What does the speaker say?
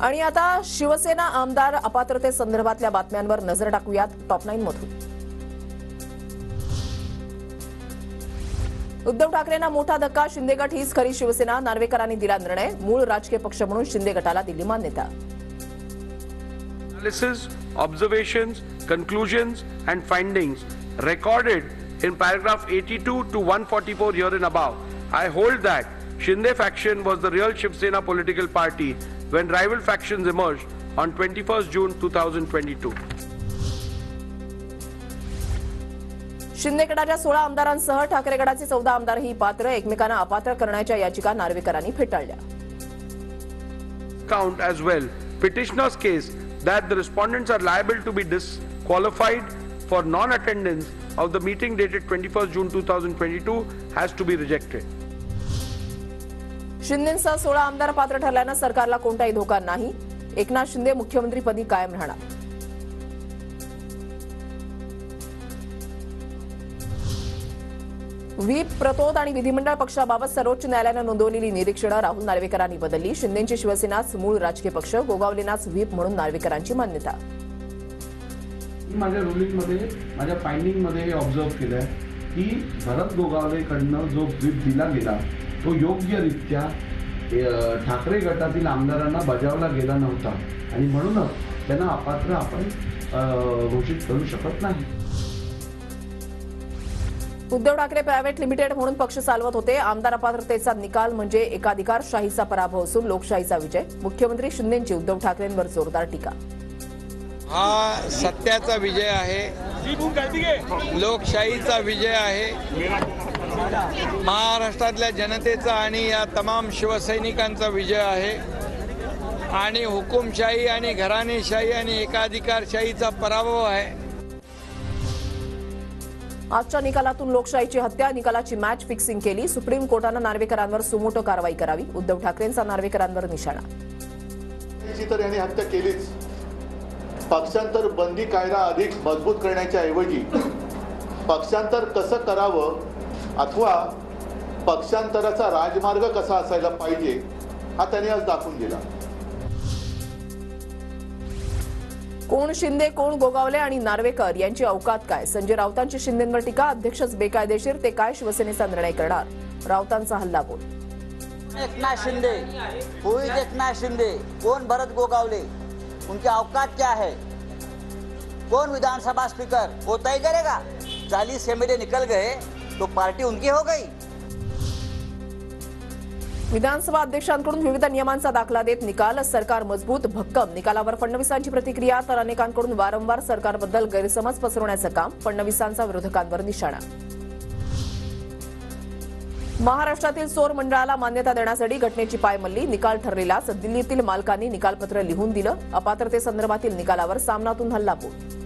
आणि आता शिवसेना आमदार अपात्रते संदर्भातल्या बातम्यांवर नजर टाकूयात टॉप नाईन मधून. उद्धव ठाकरेंना मोठा धक्का शिंदेगट हीच खरी शिवसेना नार्वेकरांनी दिला निर्णय मूळ राजकीय पक्ष म्हणून शिंदे गटाला दिली मान्यता. Observation conclusion and finding recorded in paragraph eighty two two one forty four year in above I hold that Shinde faction was the real Shiv Sena political party when rival factions emerged on 21st June 2022. शिंदेगडाच्या सोळा आमदारांसह ठाकरेगडाचे चौदा आमदार आमदारही पात्र एकमेकांना अपात्र करण्याच्या याचिका नार्वेकरांनी फेटाळल्या count as well petitioners case that the respondents are liable to be disqualified for non attendance of the meeting dated twenty first June two thousand twenty two has to be rejected शिंदेसह सोळा आमदार पात्र ठरल्यानं सरकारला कोणताही धोका नाही. एकनाथ शिंदे मुख्यमंत्रीपदी कायम राहणार. व्हीप प्रतोद आणि विधिमंडळ पक्षाबाबत सर्वोच्च न्यायालयानं नोंदवलेली निरीक्षणं राहुल नार्वेकरांनी बदलली. शिंदेची शिवसेनाच मूळ राजकीय पक्ष गोगावलेनाच व्हीप म्हणून नार्वेकरांची मान्यता. माझ्या रुलिंगमध्ये माझ्या फायंडिंगमध्ये हे ऑब्झर्व केलं आहे की भरत गोगावलेकडनं जो व्हीप दिला गेला तो योग्यरित्या ठाकरे गटातील आमदारांना बजावला गेला नव्हता. आणि म्हणूनच त्यांना अपात्र आपण घोषित करू शकत नाही. उद्धव ठाकरे प्रायव्हेट लिमिटेड म्हणून पक्ष चालवत होते. आमदार अपात्रतेचा निकाल म्हणजे एकाधिकारशाहीचा पराभव असून लोकशाहीचा विजय. मुख्यमंत्री शिंदेंची उद्धव ठाकरेंवर जोरदार टीका. हा सत्याचा विजय आहे. लोकशाहीचा विजय आहे. महाराष्ट्रातल्या जनतेचा आणि या तमाम शिवसैनिकांचा विजय आहे. आणि हुकुमशाही आणि घराणेशाही आणि एकाधिकारशाहीचा पराभव आहे. आजच्या निकालातून लोकशाहीची हत्या निकालाची मॅच फिक्सिंग केली. सुप्रीम कोर्टानं नार्वेकरांवर सुमोटो कारवाई करावी. उद्धव ठाकरेंचा नार्वेकरांवर निशाणा. तर यांनी हत्या केलीच. पक्षांतर बंदी कायदा अधिक मजबूत करण्याच्या ऐवजी पक्षांतर कसं करावं अथवा पक्षांतराचा राजमार्ग कसा असायला पाहिजे हा त्यांनी आज दाखवून दिला. कोण शिंदे कोण गोगावले आणि नार्वेकर यांची अवकात काय? संजय राऊतांची शिंदेवर टीका अध्यक्षच बेकायदेशीर ते काय शिवसेनेचा निर्णय करणार? राऊतांचा हल्ला बोल. एकनाथ शिंदे एकनाथ शिंदे कौन भरत गोगावले? उनकी औकात क्या है? कौन विधानसभा स्पीकर? वो तय करेगा। चालीस एमएलए निकल गए तो पार्टी उनकी हो गई। विधानसभा अध्यक्षांकडून विविध नियमांचा दाखला देत निकाल सरकार मजबूत भक्कम. निकालावर फडणवीसांची प्रतिक्रिया तर अनेकांकडून वारंवार सरकारबद्दल गैरसमज पसरवण्याचं काम फडणवीसांचा विरोधकांवर निशाणा. महाराष्ट्रातील चोर मंडळाला मान्यता देण्यासाठी घटनेची पायमल्ली निकाल ठरलेलाच दिल्लीतील मालकांनी निकालपत्र लिहून दिलं अपात्रतेसंदर्भातील निकालावर सामनातून हल्लाबोल